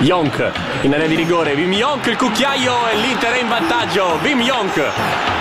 Jonk in area di rigore, Wim Jonk il cucchiaio e l'Inter è in vantaggio, Wim Jonk.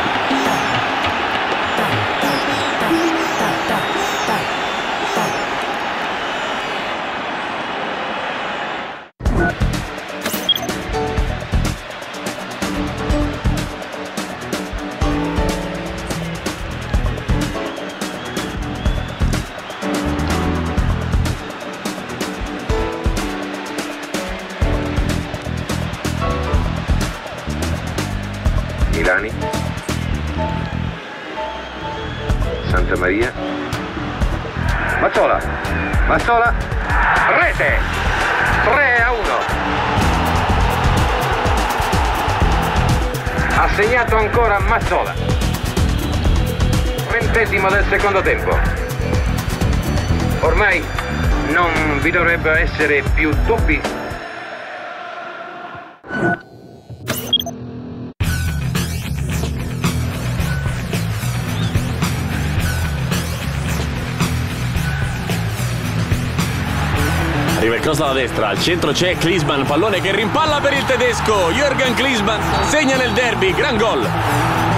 Milani, Santa Maria, Mazzola, Mazzola, rete, 3 a 1. Ha segnato ancora Mazzola. Ventesimo del secondo tempo. Ormai non vi dovrebbero essere più dubbi Arriva il cross dalla destra, al centro c'è Klinsmann, pallone che rimpalla per il tedesco, Jürgen Klinsmann segna nel derby, gran gol.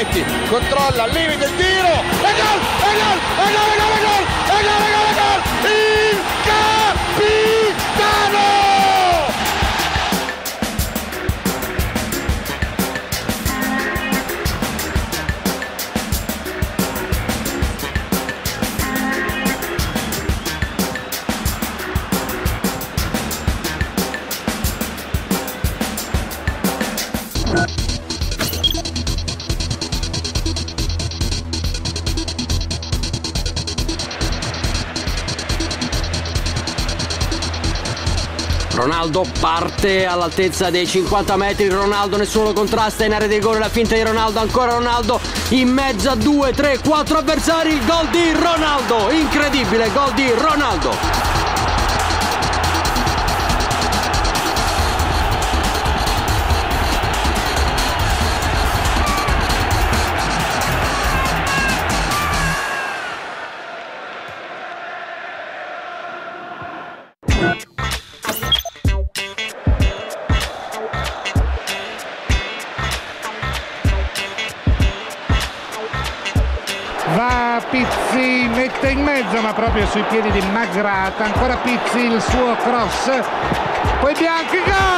Zanetti, controlla, al limite il tiro, e gol, e gol, e gol, e gol, e gol, e gol, e gol, e gol, il capitano! Ronaldo parte all'altezza dei 50 metri, Ronaldo nessuno contrasta in area di rigore, la finta di Ronaldo, ancora Ronaldo. In mezzo a 2, 3, 4 avversari, gol di Ronaldo, incredibile gol di Ronaldo. Pizzi, mette in mezzo ma proprio sui piedi di Magrata, ancora Pizzi il suo cross, poi Bianchi, gol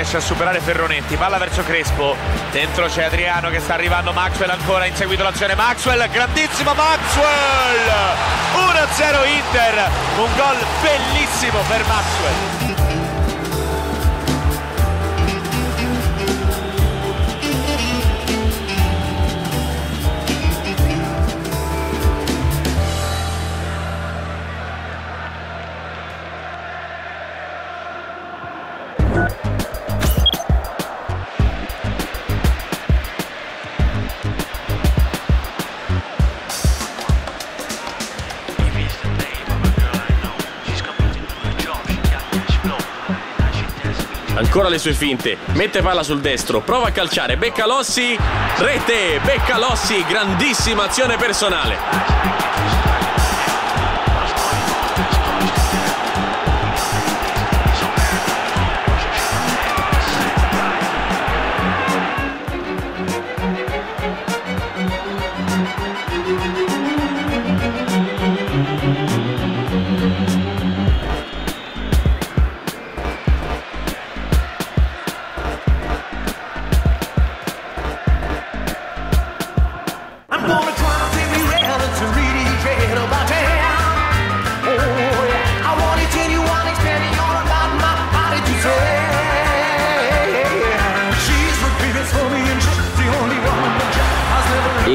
riesce a superare Ferronetti, palla verso Crespo, dentro c'è Adriano che sta arrivando, Maxwell ancora inseguito l'azione, Maxwell, grandissimo Maxwell, 1-0 Inter, un gol bellissimo per Maxwell. Ancora le sue finte, mette palla sul destro, prova a calciare, becca Lossi, rete, becca Lossi, grandissima azione personale.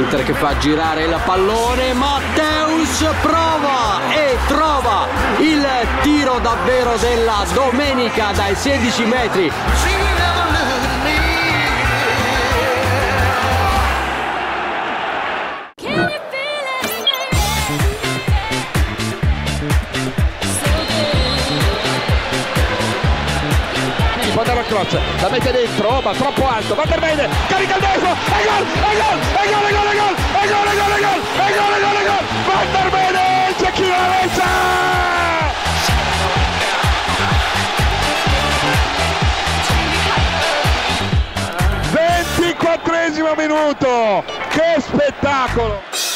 L'Inter che fa girare il pallone, Matteus prova e trova il tiro davvero della domenica dai 16 metri. Al cross, la mette dentro, oh, ma troppo alto, Van der Bene, carica il destro, e gol, e gol, e gol, e gol, e gol, e gol, e gol, e gol, e gol, e gol, e gol, Van der Bene, il cecchino alla messa! Ventiquattresimo minuto, che spettacolo!